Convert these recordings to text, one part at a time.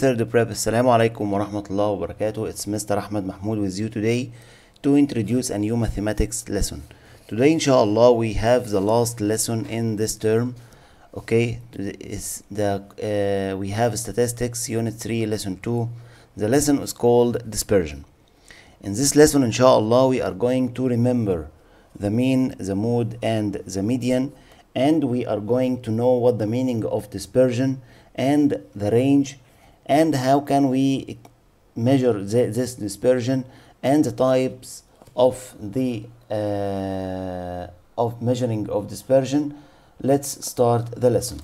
Third prep, alaikum wa rahmatullahi wa barakatuh. It's Mr. Ahmed Mahmoud with you today to introduce a new mathematics lesson. Today, inshallah, we have the last lesson in this term. Okay, is the uh, we have statistics, unit 3, lesson 2. The lesson is called dispersion. In this lesson, inshallah, we are going to remember the mean, the mode, and the median, and we are going to know what the meaning of dispersion and the range and how can we measure the, this dispersion and the types of the uh, of measuring of dispersion? Let's start the lesson.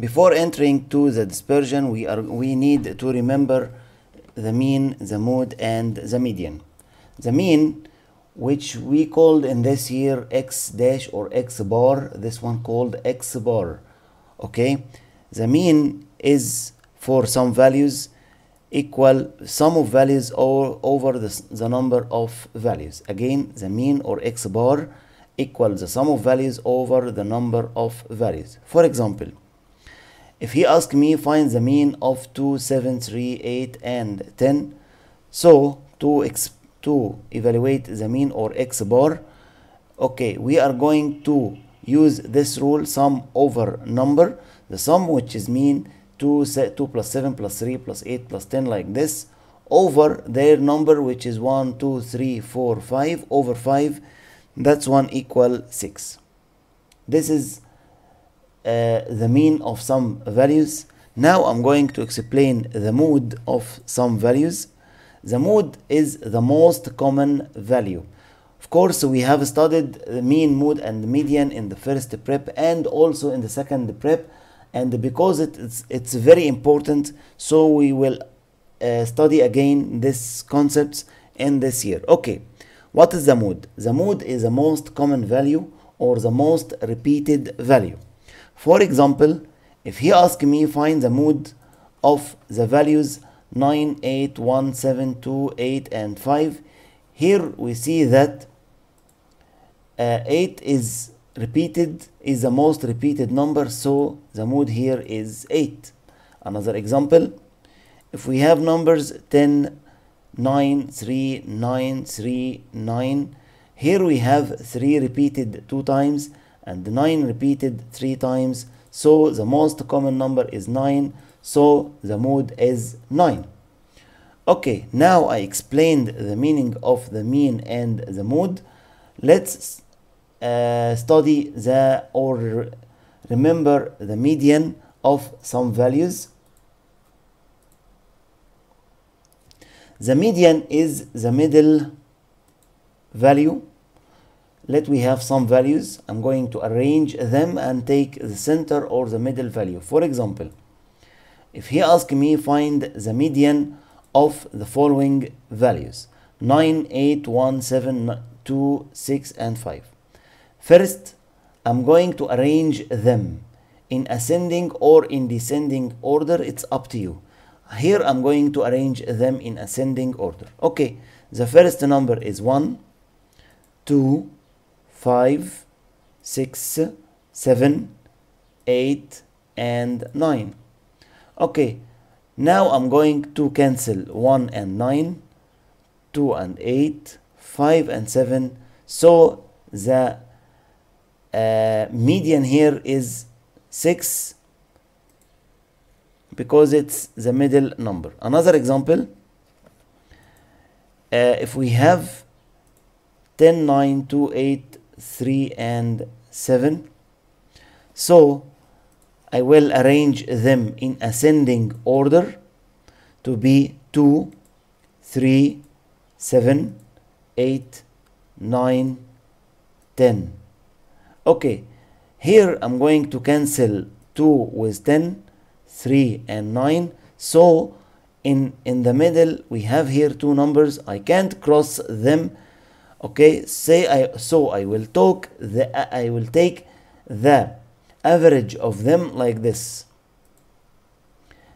Before entering to the dispersion we are we need to remember the mean the mode and the median. The mean which we called in this year x dash or x bar this one called x bar okay? The mean is for some values equal sum of values or over the, the number of values. Again the mean or x bar equals the sum of values over the number of values. For example if he asked me find the mean of 2 7 3 8 and 10 so to explain to evaluate the mean or x bar. Okay we are going to use this rule sum over number. The sum which is mean 2 2 plus 7 plus 3 plus 8 plus 10 like this over their number which is 1 2 3 4 5 over 5 that's 1 equal 6 this is uh, the mean of some values. Now i'm going to explain the mode of some values the mode is the most common value. Of course, we have studied the mean, mode, and median in the first prep and also in the second prep. And because it, it's, it's very important, so we will uh, study again these concepts in this year. Okay, what is the mode? The mode is the most common value or the most repeated value. For example, if he asks me find the mode of the values 9, 8, 1, 7, 2, 8, and 5. Here we see that uh, 8 is repeated, is the most repeated number, so the mode here is 8. Another example, if we have numbers 10, 9, 3, 9, 3, 9, here we have 3 repeated 2 times and 9 repeated 3 times, so the most common number is 9 so the mode is 9 okay now i explained the meaning of the mean and the mode let's uh, study the or remember the median of some values. The median is the middle value. Let we have some values. I'm going to arrange them and take the center or the middle value. For example if he asks me find the median of the following values. 9 8 1 7 2 6 and 5 first i'm going to arrange them. In ascending or in descending order it's up to you. Here i'm going to arrange them in ascending order. Okay the first number is 1 2 5 6 7 8 and 9 okay now I'm going to cancel 1 and 9 2 and 8 5 and 7 so the uh, median here is 6 because it's the middle number. Another example uh, if we have 10 9 2 8 3 and 7 so I will arrange them in ascending order to be 2, 3, 7, 8, 9, 10. Okay, here I'm going to cancel 2 with 10, 3 and 9. So in, in the middle we have here two numbers. I can't cross them. Okay, say I so I will talk the I will take the average of them like this.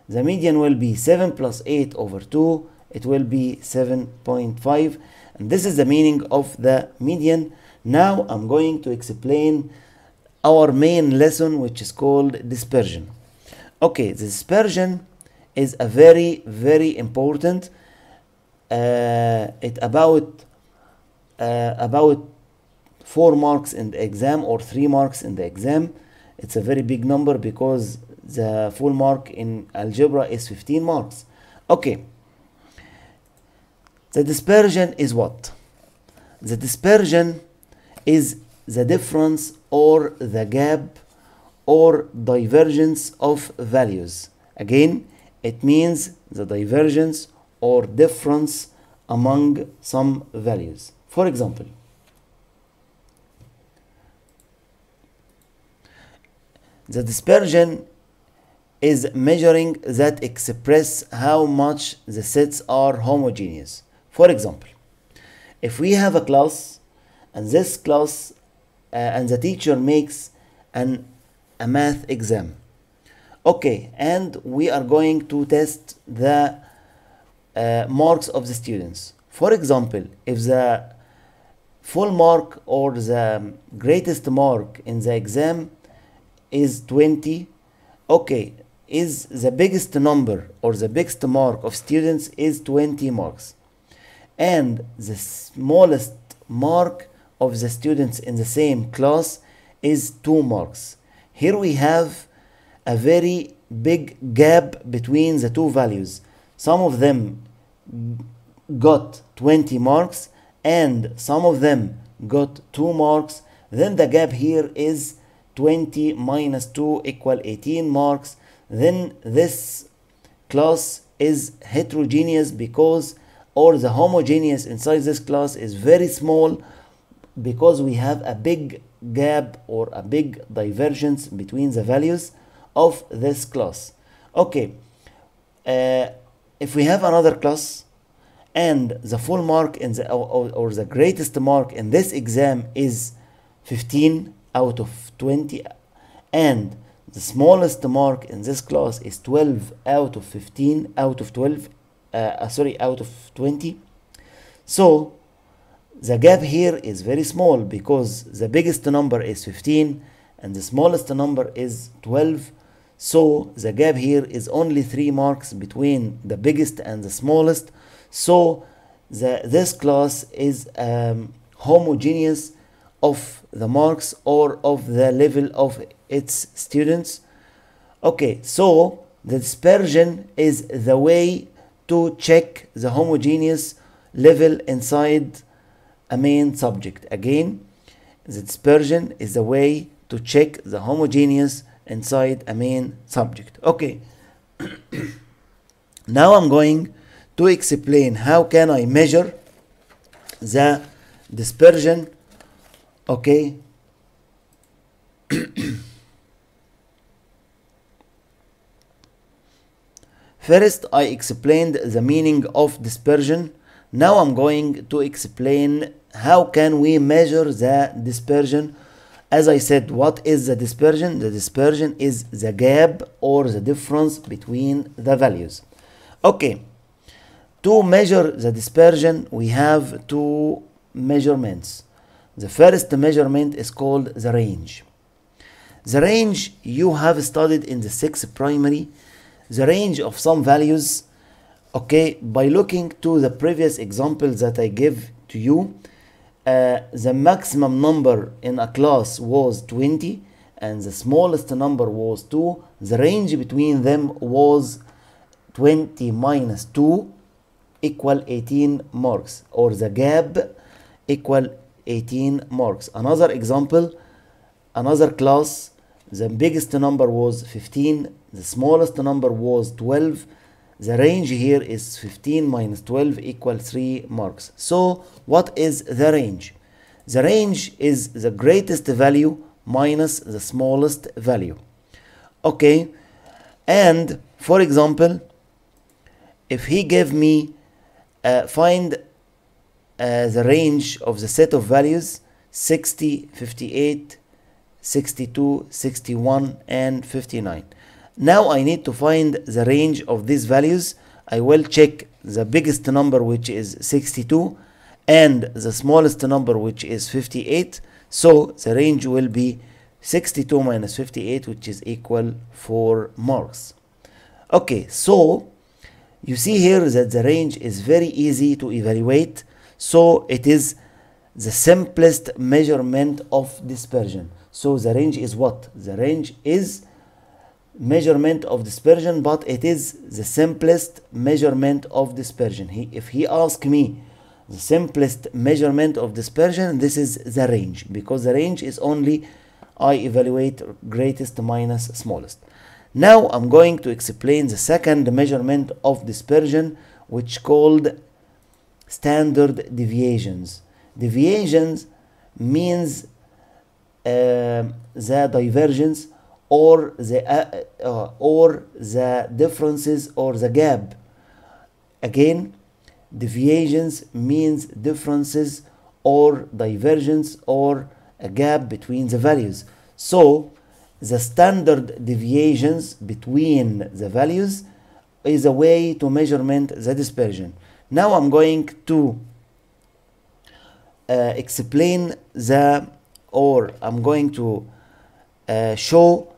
The median will be 7 plus 8 over 2. It will be 7.5. And this is the meaning of the median. now I'm going to explain our main lesson which is called dispersion okay the dispersion is a very very important uh, it about uh, about four marks in the exam or three marks in the exam it's a very big number because the full mark in algebra is 15 marks. Okay. The dispersion is what? The dispersion is the difference or the gap or divergence of values. Again it means the divergence or difference among some values. For example the dispersion is measuring that express how much the sets are homogeneous. For example if we have a class and this class uh, and the teacher makes an a math exam okay and we are going to test the uh, marks of the students. For example if the full mark or the greatest mark in the exam is 20 okay is the biggest number or the biggest mark of students is 20 marks. And the smallest mark of the students in the same class is 2 marks. Here we have a very big gap between the two values. Some of them got 20 marks and some of them got 2 marks. Then the gap here is 20 minus 2 equal 18 marks then this class is heterogeneous because or the homogeneous inside this class is very small because we have a big gap or a big divergence between the values of this class. Okay uh, if we have another class and the full mark in the or, or the greatest mark in this exam is 15 out of 20 and the smallest mark in this class is 12 out of 15 out of 12 uh, sorry out of 20 so the gap here is very small because the biggest number is 15 and the smallest number is 12 so the gap here is only 3 marks between the biggest and the smallest. So the, this class is um, homogeneous of the marks or of the level of its students. Okay so the dispersion is the way to check the homogeneous level inside a main subject. Again the dispersion is the way to check the homogeneous inside a main subject. Okay. Now i'm going to explain how can i measure the dispersion okay first i explained the meaning of dispersion. Now i'm going to explain how can we measure the dispersion. As I said what is the dispersion? The dispersion is the gap or the difference between the values. Okay to measure the dispersion we have two measurements the first measurement is called the range. The range you have studied in the sixth primary the range of some values okay by looking to the previous examples that I give to you uh, the maximum number in a class was 20 and the smallest number was 2 the range between them was 20 minus 2 equal 18 marks or the gap equal 18 marks. Another example another class the biggest number was 15 the smallest number was 12 the range here is 15 minus 12 equal 3 marks. So what is the range? The range is the greatest value minus the smallest value. Okay and for example if he gave me uh, find the range of the set of values 60 58 62 61 and 59 now I need to find the range of these values. I will check the biggest number which is 62 and the smallest number which is 58 so the range will be 62 minus 58 which is equal 4 marks. Okay so you see here that the range is very easy to evaluate so it is the simplest measurement of dispersion. So the range is what? The range is measurement of dispersion but it is the simplest measurement of dispersion. He, if he ask me the simplest measurement of dispersion this is the range because the range is only I evaluate greatest minus smallest. Now I'm going to explain the second measurement of dispersion which called standard deviations. Deviations means uh, the divergence or the uh, uh, or the differences or the gap. Again deviations means differences or divergence or a gap between the values. So the standard deviations between the values is a way to measurement the dispersion now i'm going to uh, explain the or i'm going to uh, show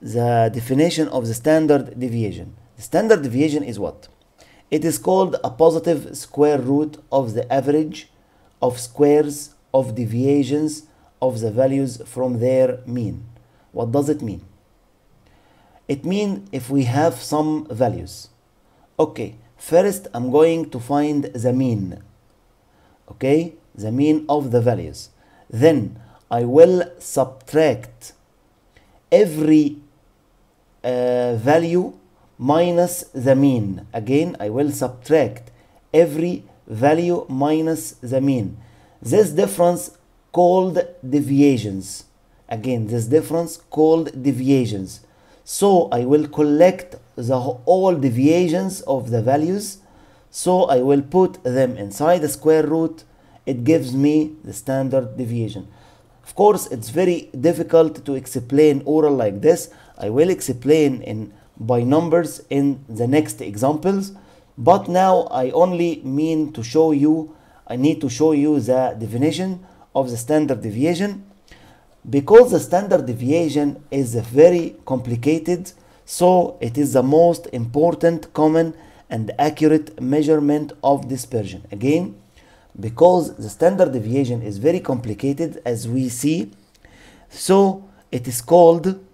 the definition of the standard deviation. The standard deviation is what? It is called a positive square root of the average of squares of deviations of the values from their mean. What does it mean? It means if we have some values. Okay, first I'm going to find the mean. Okay, the mean of the values. Then I will subtract every uh, value minus the mean again I will subtract every value minus the mean this difference called deviations again this difference called deviations so I will collect the all deviations of the values. So I will put them inside the square root. It gives me the standard deviation. Of course it's very difficult to explain oral like this. I will explain in by numbers in the next examples. But now I only mean to show you I need to show you the definition of the standard deviation because the standard deviation is very complicated so it is the most important common and accurate measurement of dispersion. Again because the standard deviation is very complicated as we see so it is called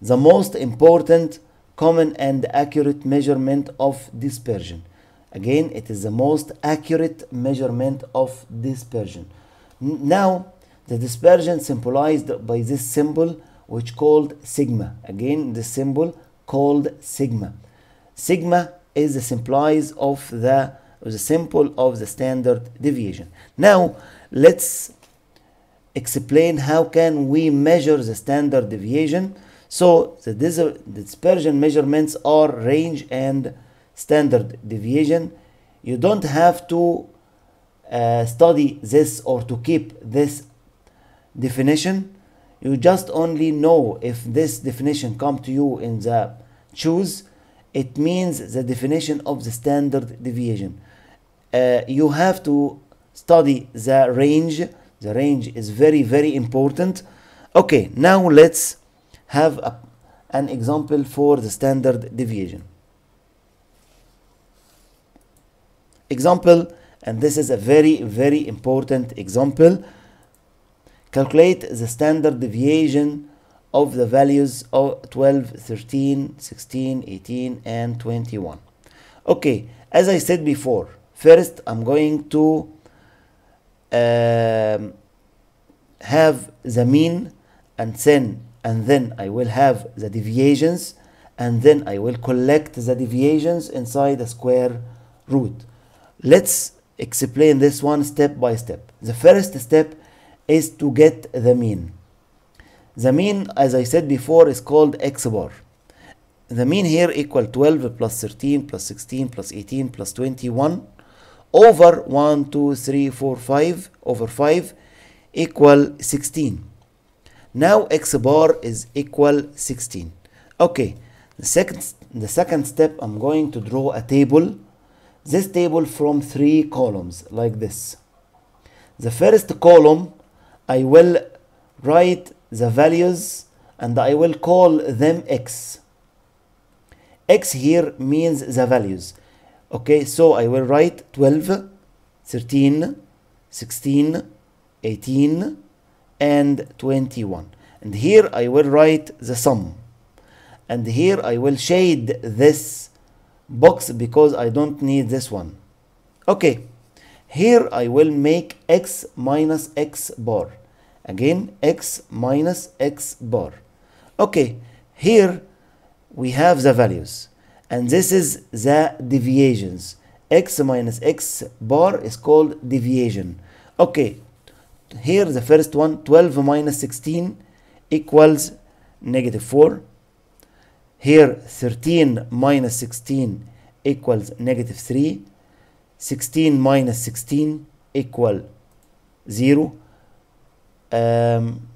the most important common and accurate measurement of dispersion. Again it is the most accurate measurement of dispersion. Now the dispersion symbolized by this symbol which called sigma. Again the symbol called sigma. Sigma is the symbolize of the the symbol of the standard deviation. Now let's explain how can we measure the standard deviation. So the, dispersion measurements are range and standard deviation. You don't have to uh, study this or to keep this definition. You just only know if this definition come to you in the choose. It means the definition of the standard deviation. Uh, you have to study the range. The range is very very important. Okay, now let's have a, an example for the standard deviation. Example, and this is a very, very important example. Calculate the standard deviation of the values of 12, 13, 16, 18, and 21. Okay, as I said before, first I'm going to um, have the mean and then and then I will have the deviations and then I will collect the deviations inside the square root. Let's explain this one step by step. The first step is to get the mean. The mean, as I said before, is called x bar. The mean here equal 12 plus 13 plus 16 plus 18 plus 21 over 1, 2, 3, 4, 5 over 5 equal 16. Now x bar is equal 16. Okay, the second, the second step I'm going to draw a table. this table from three columns like this the first column I will write the values and I will call them x. X here means the values. Okay so I will write 12 13 16 18 and 21 and here I will write the sum. And here I will shade this box because I don't need this one. Okay here I will make x minus x bar again x minus x bar. Okay here we have the values. And this is the deviations. X minus x bar is called deviation. Okay here the first one 12 minus 16 equals negative 4 here 13 minus 16 equals negative 3 16 minus 16 equal 0 um,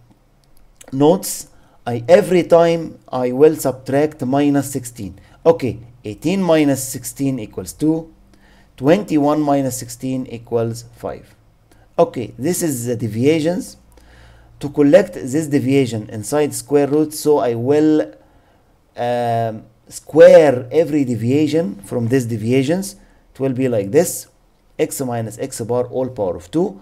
notes I every time I will subtract minus 16 okay 18 minus 16 equals 2 21 minus 16 equals 5 okay this is the deviations. To collect this deviation inside square root so I will um, square every deviation from these deviations. It will be like this. X minus x bar all power of 2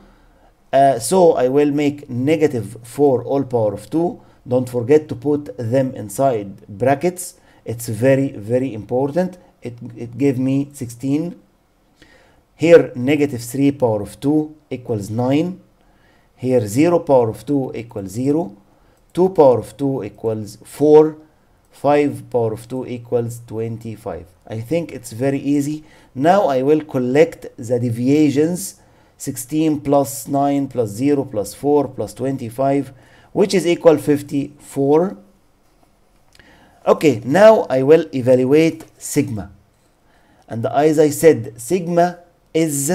uh, so I will make negative 4 all power of 2 don't forget to put them inside brackets. It's very very important. It, it gave me 16 here negative 3 power of 2 equals 9 here 0 power of 2 equals 0 2 power of 2 equals 4 5 power of 2 equals 25 I think it's very easy. Now I will collect the deviations 16 plus 9 plus 0 plus 4 plus 25 which is equal 54 okay now I will evaluate sigma. And as I said sigma is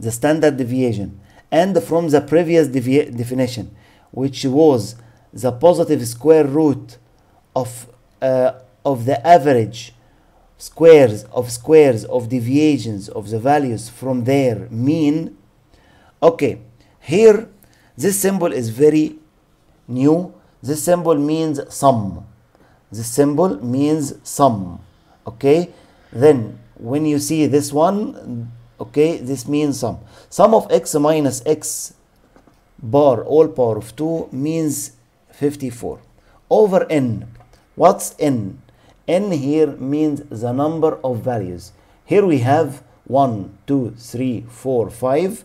the standard deviation. And from the previous definition which was the positive square root of uh, of the average squares of squares of deviations of the values from their mean okay here this symbol is very new. This symbol means sum. This symbol means sum okay? Then when you see this one okay this means sum. Sum of x minus x bar all power of 2 means 54 over n what's n n here means the number of values. Here we have 1 2 3 4 5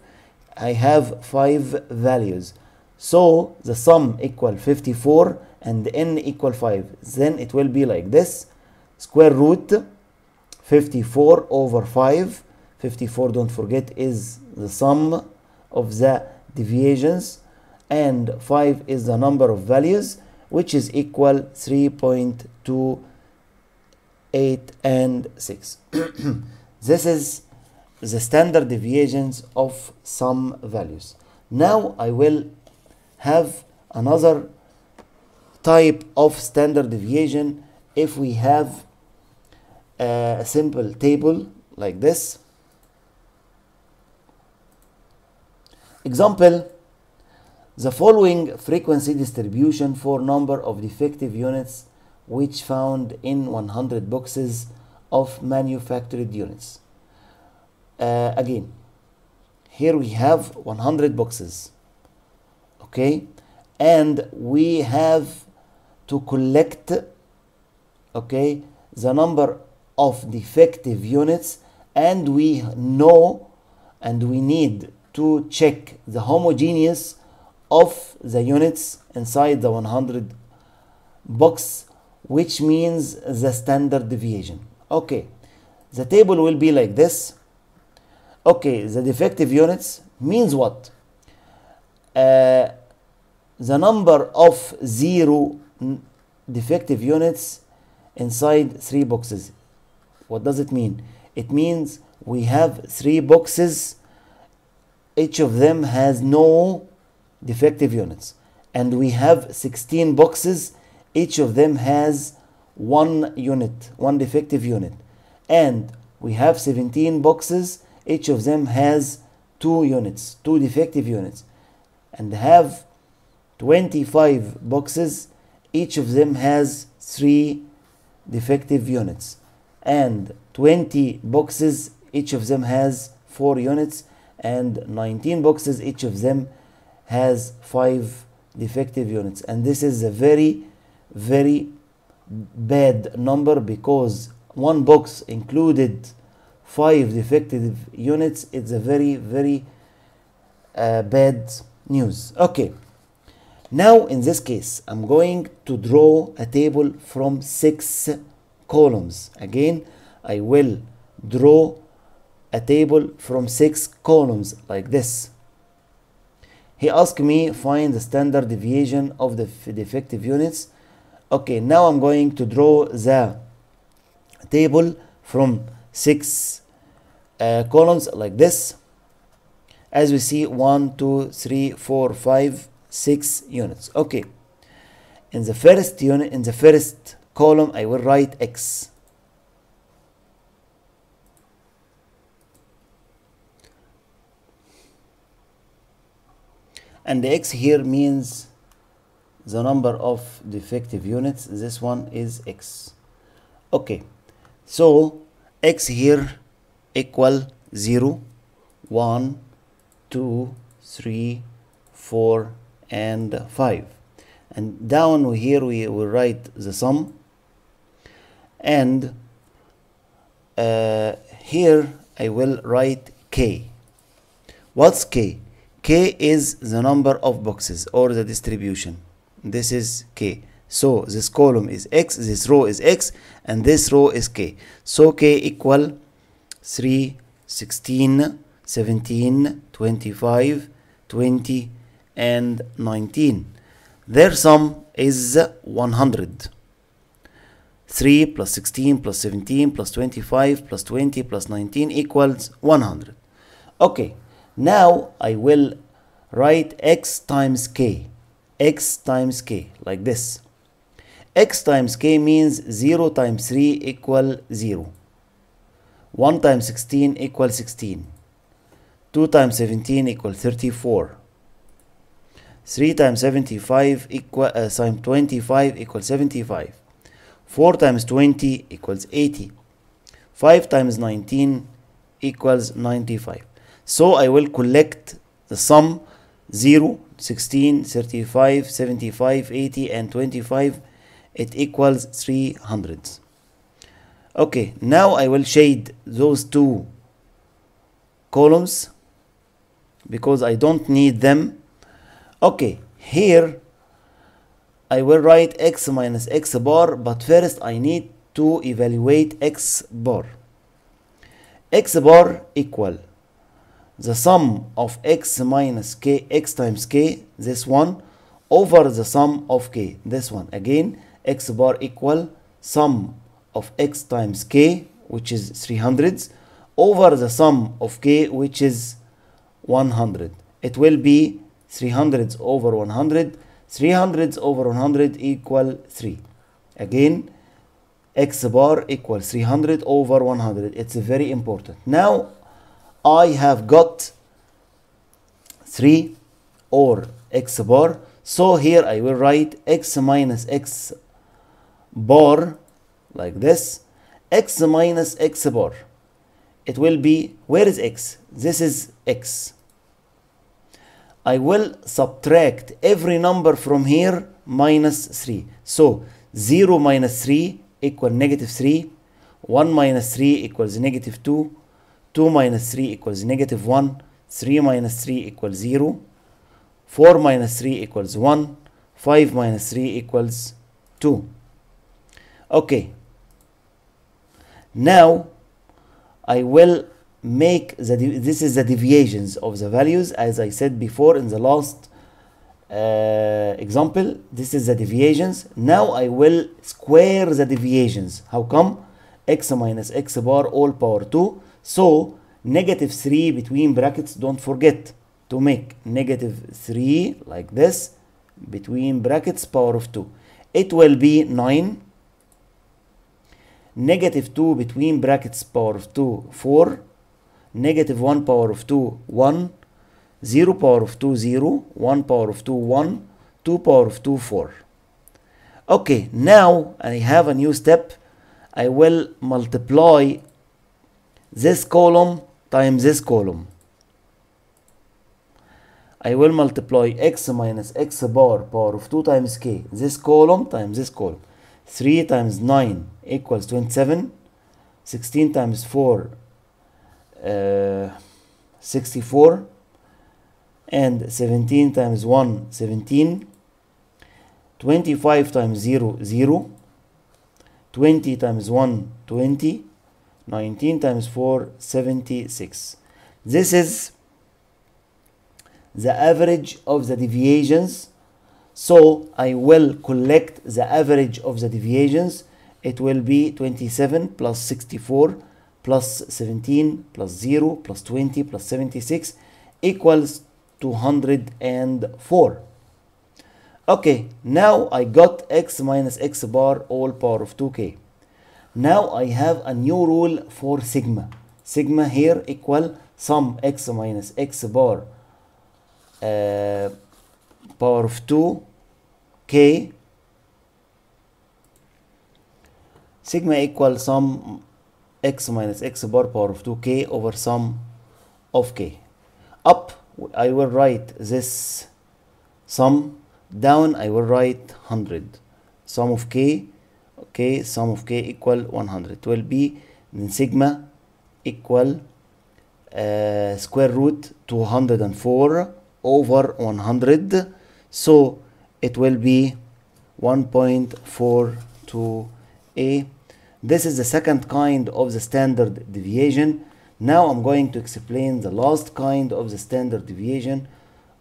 i have 5 values. So the sum equal 54 and n equal 5 then it will be like this. Square root 54 over 5 54 don't forget is the sum of the deviations. And 5 is the number of values which is equal 3.28 and 6 this is the standard deviations of some values. Now I will have another type of standard deviation if we have a simple table like this. Example the following frequency distribution for number of defective units which found in 100 boxes of manufactured units. Uh, again here we have 100 boxes okay? And we have to collect okay the number of defective units and we know and we need to check the homogeneous of the units inside the 100 box which means the standard deviation. Okay the table will be like this. Okay the defective units means what? Uh, the number of zero defective units inside three boxes. What does it mean? It means we have three boxes. Each of them has no defective units. And we have 16 boxes each of them has one unit one defective unit. And we have 17 boxes. Each of them has two units two defective units. And have 25 boxes. Each of them has three defective units. And 20 boxes. Each of them has four units. And 19 boxes. Each of them has five defective units. And this is a very very bad number because one box included five defective units. It's a very very uh, bad news. Okay. Now in this case i'm going to draw a table from six columns. Again i will draw a table from six columns like this. He asked me find the standard deviation of the defective units okay now i'm going to draw the table from six uh, columns like this. As we see one two three four five six units. Okay. In the first unit in the first column i will write x. And the x here means the number of defective units this one is x. Okay. So x here equal 0 1 2 3 4 and 5 and down here we will write the sum. And uh, here I will write k. What's k? K is the number of boxes or the distribution this is k. So this column is x this row is x and this row is k. So k equal 3 16 17 25 20 and 19 their sum is 100 3 plus 16 plus 17 plus 25 plus 20 plus 19 equals 100 okay now I will write x times k x times k like this. X times k means 0 times 3 equal 0 1 times 16 equal 16 2 times 17 equal 34 3 times 75 equal uh, times 25 equals 75 4 times 20 equals 80 5 times 19 equals 95 so I will collect the sum 0 16 35 75 80 and 25 it equals 300 okay now I will shade those two columns because I don't need them. Okay here I will write x minus x bar but first I need to evaluate x bar. X bar equal the sum of x minus k x times k this one over the sum of k this one. Again x bar equal sum of x times k which is 300 over the sum of k which is 100 it will be 300 over 100 300 over 100 equal 3 again x bar equals 300 over 100 it's very important. Now I have got 3 or x bar. So here I will write x minus x bar like this. X minus x bar. It will be where is x? This is x. I will subtract every number from here minus 3 so 0 minus 3 equal negative 3 1 minus 3 equals negative 2 2 minus 3 equals negative 1 3 minus 3 equals 0 4 minus 3 equals 1 5 minus 3 equals 2 okay. Now I will make the this is the deviations of the values as I said before in the last uh, example this is the deviations. Now I will square the deviations. How come? X minus x bar all power 2 so negative 3 between brackets don't forget to make negative 3 like this between brackets power of 2 it will be 9 negative 2 between brackets power of 2 4 negative 1 power of 2 1 0 power of 2 0 1 power of 2 1 2 power of 2 4 okay now I have a new step. I will multiply this column times this column. I will multiply x minus x bar power of 2 times k. This column times this column. 3 times 9 equals 27 16 times 4 uh, 64 and 17 times 1 17 25 times 0 0 20 times 1 20 19 times 4 76 this is the average of the deviations. So I will collect the average of the deviations. It will be 27 plus 64 plus 17 plus 0 plus 20 plus 76 equals 204 okay now I got x minus x bar all power of 2k now I have a new rule for sigma. Sigma here equal sum x minus x bar uh, power of 2 k. Sigma equal sum x minus x bar power of 2k over sum of k. Up I will write this sum. Down I will write 100 sum of k okay sum of k equal 100 it will be then sigma equal uh, square root 204 over 100 so it will be 1.42a this is the second kind of the standard deviation. Now I'm going to explain the last kind of the standard deviation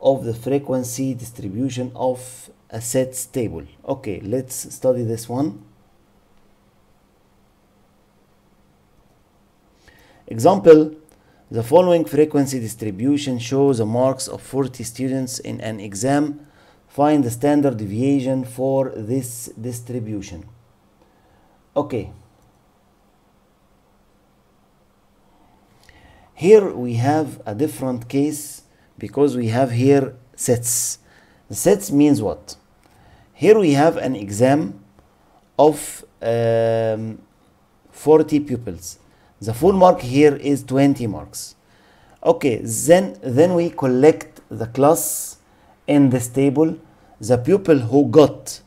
of the frequency distribution of a sets table. Okay let's study this one example the following frequency distribution shows the marks of 40 students in an exam. Find the standard deviation for this distribution. Okay. Here we have a different case because we have here sets. Sets means what? Here we have an exam of um, 40 pupils the full mark here is 20 marks. Okay then then we collect the class in this table. The pupil who got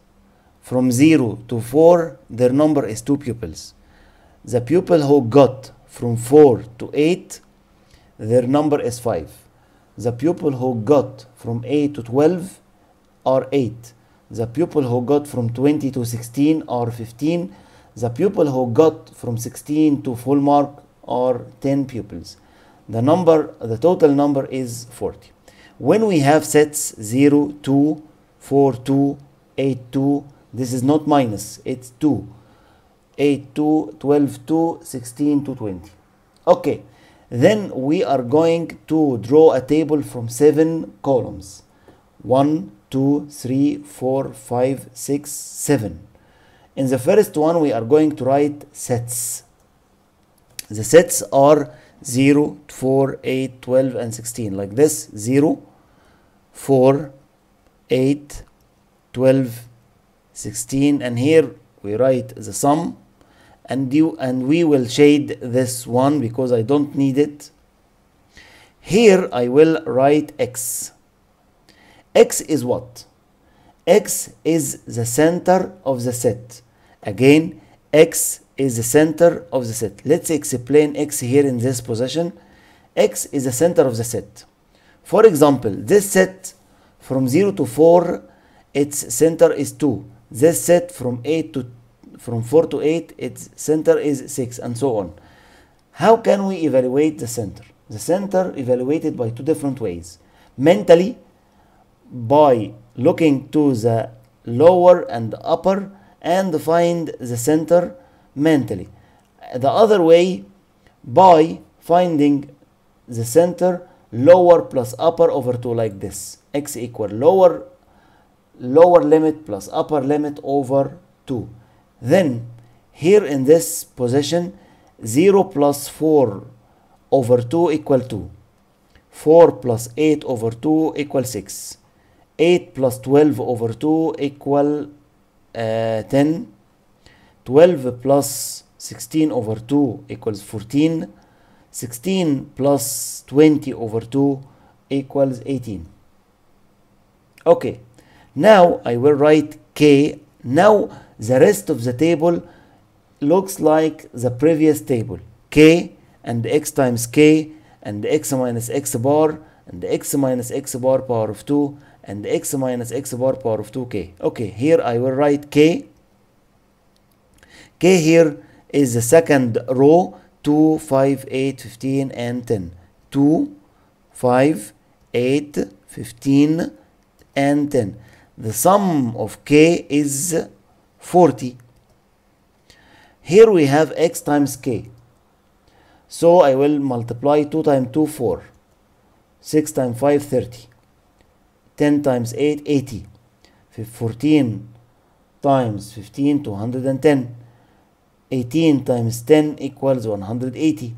from 0 to 4 their number is 2 pupils. The pupil who got from 4 to 8 their number is 5 the pupil who got from 8 to 12 are 8 the pupil who got from 20 to 16 are 15 the pupil who got from 16 to full mark are 10 pupils. The number the total number is 40 when we have sets 0 2 4 2 8 2 this is not minus it's 2 8 2 12 2 16 to 20 okay then we are going to draw a table from seven columns. 1 2 3 4 5 6 7 in the first one we are going to write sets. The sets are 0 4 8 12 and 16 like this 0 4 8 12 16 and here we write the sum. And you and we will shade this one because I don't need it. Here I will write x. X is what? X is the center of the set again x is the center of the set. Let's explain x here in this position. X is the center of the set. For example this set from 0 to 4 its center is 2 this set from 8 to from 4 to 8 its center is 6 and so on. How can we evaluate the center? The center evaluated by two different ways. Mentally by looking to the lower and upper and find the center mentally. The other way by finding the center lower plus upper over 2 like this. X equal lower lower limit plus upper limit over 2 then here in this position 0 plus 4 over 2 equal 2 4 plus 8 over 2 equal 6 8 plus 12 over 2 equal uh, 10 12 plus 16 over 2 equals 14 16 plus 20 over 2 equals 18 okay now I will write k. Now the rest of the table looks like the previous table. K and x times k and x minus x bar and x minus x bar power of 2 and x minus x bar power of 2k okay here I will write k. K here is the second row 2 5 8 15 and 10 2 5 8 15 and 10 the sum of k is 40 here we have x times k. So I will multiply 2 times 2 4 6 times 5 30 10 times 8 80 14 times 15 210 18 times 10 equals 180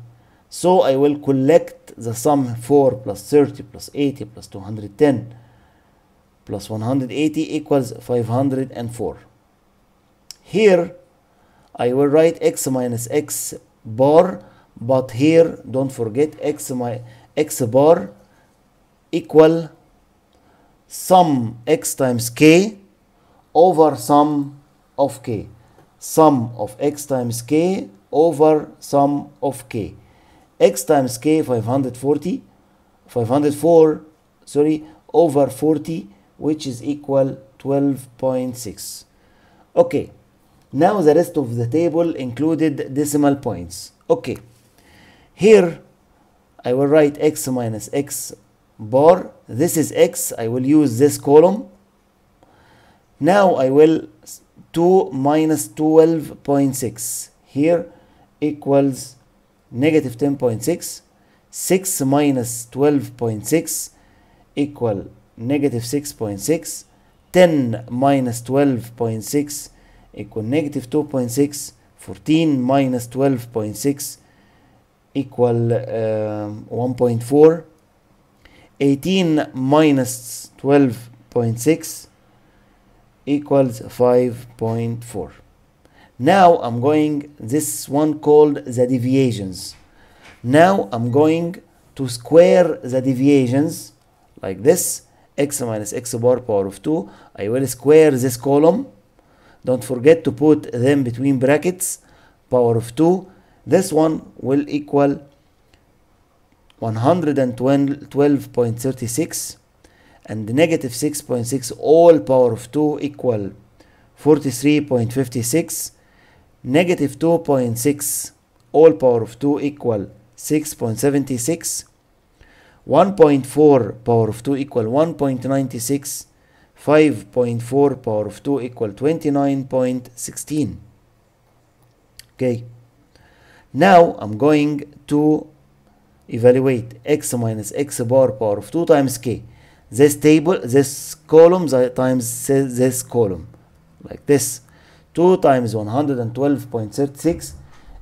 so I will collect the sum 4 plus 30 plus 80 plus 210 plus 180 equals 504 here I will write x minus x bar but here don't forget x my x bar equal sum x times k over sum of k. Sum of x times k over sum of k. X times k 540 504 sorry over 40 which is equal 12.6 okay now the rest of the table included decimal points. Okay here I will write x minus x bar. This is x. I will use this column. Now I will 2 minus 12.6 here equals negative 10.6 6 minus 12.6 equal negative 6.6 10 minus 12.6 equal negative 2.6 14 minus 12.6 equal um, 1.4 18 minus 12.6 equals 5.4 now I'm going this one called the deviations. Now I'm going to square the deviations like this x minus x bar power of 2 I will square this column. Don't forget to put them between brackets power of 2 this one will equal 112.36 and negative 6.6 all power of 2 equal 43.56 negative 2.6 all power of 2 equal 6.76 1.4 power of 2 equal 1.96 5.4 power of 2 equal 29.16 okay. Now I'm going to evaluate x minus x bar power of 2 times k. This table this column times this column. Like this. 2 times 112.36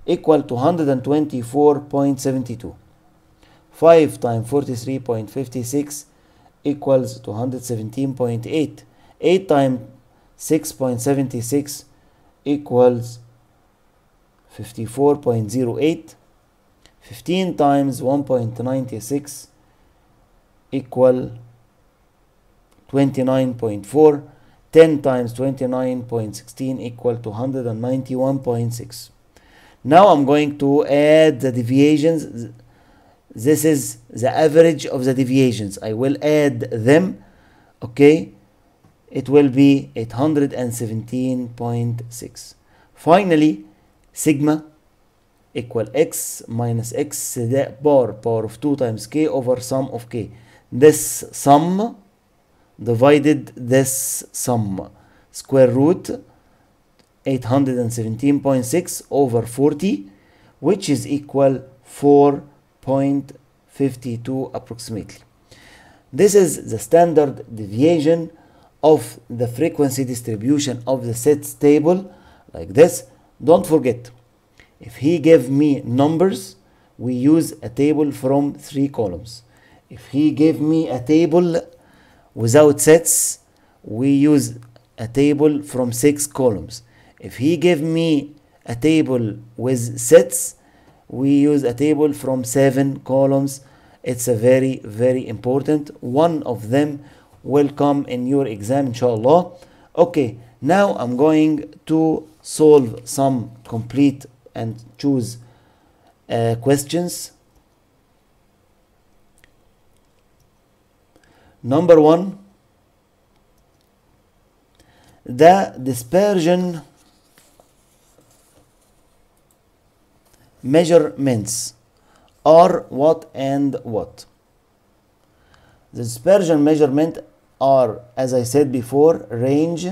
equal to 124.72 5 times 43.56 equals to 117.8 8 times 6.76 equals 54.08 15 times 1.96 equal 29.4 10 times 29.16 equal to 191.6 now I'm going to add the deviations. This is the average of the deviations. I will add them okay? It will be 817.6 finally sigma equal x minus x bar power of 2 times k over sum of k. This sum divided this sum square root 817.6 over 40 which is equal 4.52 approximately. This is the standard deviation of the frequency distribution of the sets table like this. Don't forget if he gave me numbers we use a table from three columns. If he gave me a table without sets we use a table from six columns. If he gave me a table with sets we use a table from seven columns. It's a very very important. One of them will come in your exam inshallah. Okay now i'm going to solve some complete and choose uh, questions. Number one the dispersion measurements are what and what. The dispersion measurement are as i said before range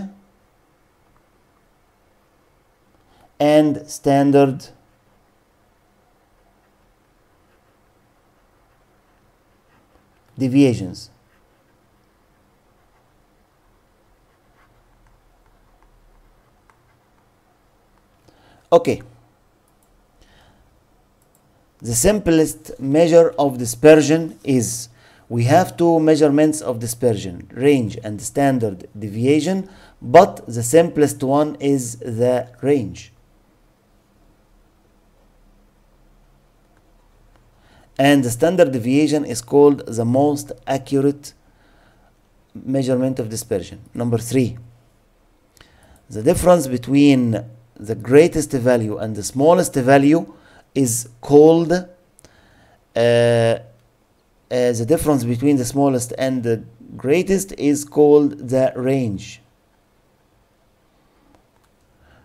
and standard deviations. Okay. The simplest measure of dispersion is we have two measurements of dispersion range and standard deviation but the simplest one is the range and the standard deviation is called the most accurate measurement of dispersion. Number three the difference between the greatest value and the smallest value is called uh, uh, the difference between the smallest and the greatest is called the range.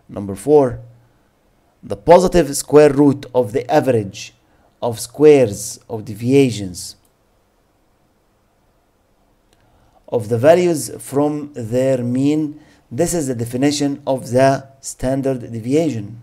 Number four the positive square root of the average of squares of deviations of the values from their mean. This is the definition of the standard deviation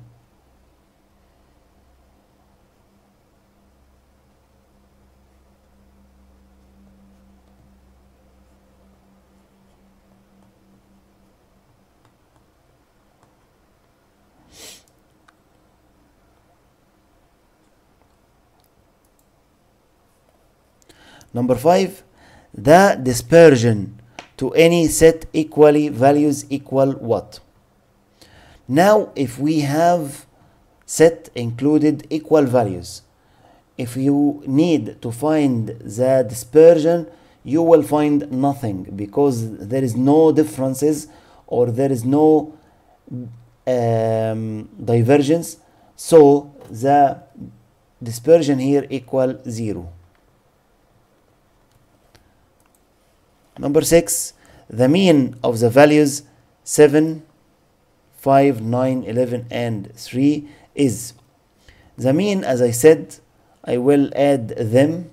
Number five, the dispersion to any set equally values equal what? Now, if we have set included equal values, if you need to find the dispersion, you will find nothing because there is no differences or there is no um, divergence. So the dispersion here equal zero. Number six, the mean of the values 7, 5, 9, 11, and 3 is. The mean, as I said, I will add them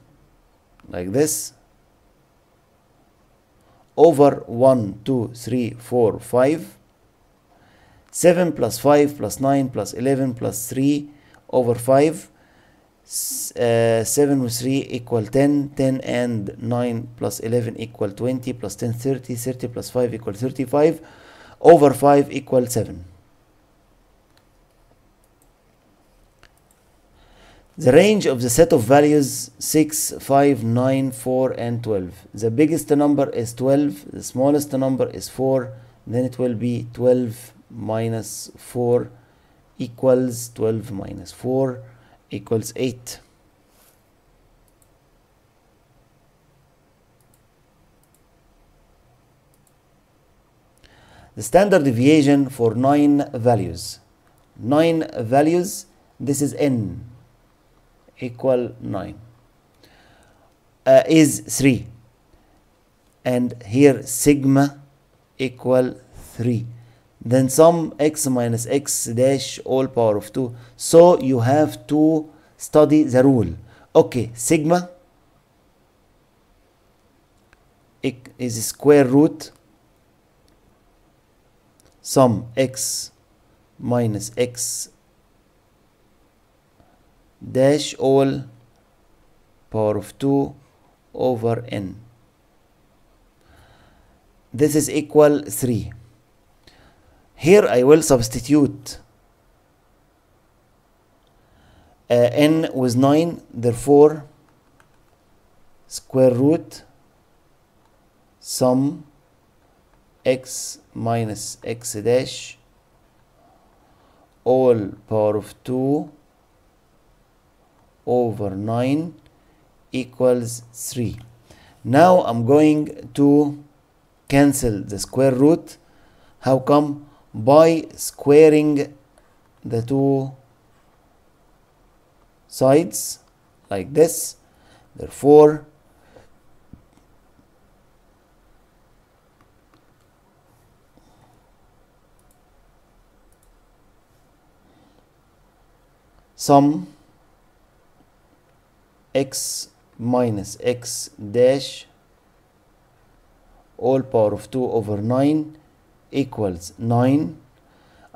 like this. Over 1, 2, 3, 4, 5. 7 plus 5 plus 9 plus 11 plus 3 over 5 uh, 7 with 3 equal 10 10 and 9 plus 11 equal 20 plus 10 30 30 plus 5 equal 35 over 5 equal 7 the range of the set of values 6 5 9 4 and 12 the biggest number is 12 the smallest number is 4 then it will be 12 minus 4 equals 12 minus 4 equals 8 the standard deviation for 9 values. 9 values this is n equal 9 uh, is 3 and here sigma equal 3 then sum x minus x dash all power of 2 so you have to study the rule. Okay sigma is square root sum x minus x dash all power of 2 over n. This is equal 3 here I will substitute. N with 9 therefore square root sum x minus x dash all power of 2 over 9 equals 3 now I'm going to cancel the square root. How come by squaring the two sides like this. Therefore sum x minus x dash all power of 2 over 9 equals 9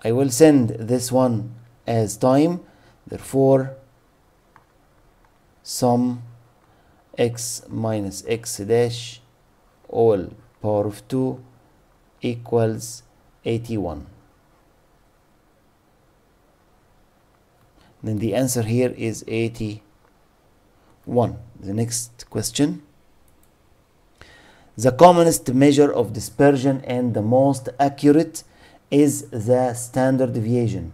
I will send this one as time. Therefore sum x minus x dash all power of 2 equals 81 then the answer here is 81 the next question the commonest measure of dispersion and the most accurate is the standard deviation.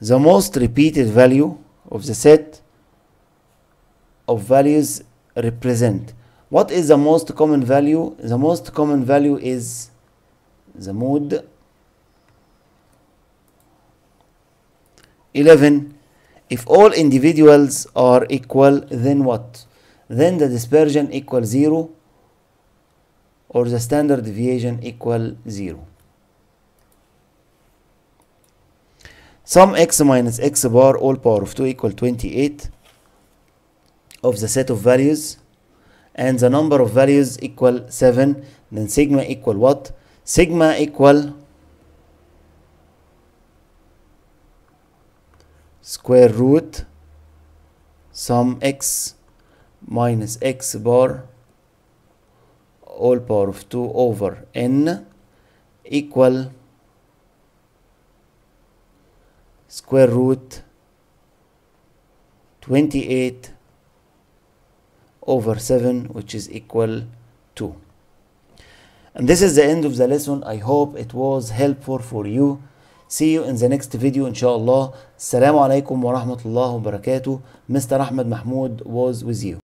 The most repeated value of the set of values represent. What is the most common value? The most common value is the mode 11 if all individuals are equal then what? Then the dispersion equals 0 or the standard deviation equal 0 sum x minus x bar all power of 2 equal 28 of the set of values and the number of values equal 7 then sigma equal what? Sigma equal square root sum x minus x bar all power of 2 over n equal square root 28 over 7 which is equal to and this is the end of the lesson. I hope it was helpful for you. See you in the next video inshallah. Assalamu alaikum wa rahmatullahi wa barakatuh. Mr ahmed mahmoud was with you